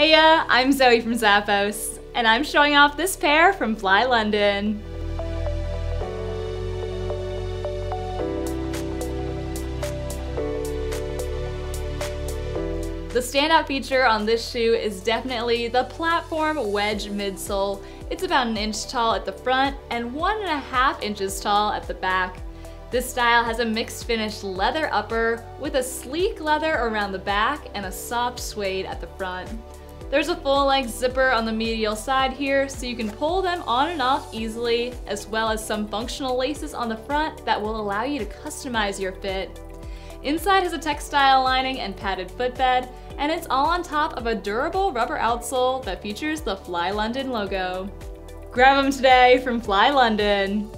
Heya, I'm Zoe from Zappos, and I'm showing off this pair from Fly London. The standout feature on this shoe is definitely the platform wedge midsole. It's about an inch tall at the front and one and a half inches tall at the back. This style has a mixed finish leather upper with a sleek leather around the back and a soft suede at the front. There's a full length zipper on the medial side here so you can pull them on and off easily, as well as some functional laces on the front that will allow you to customize your fit. Inside has a textile lining and padded footbed, and it's all on top of a durable rubber outsole that features the Fly London logo. Grab them today from Fly London.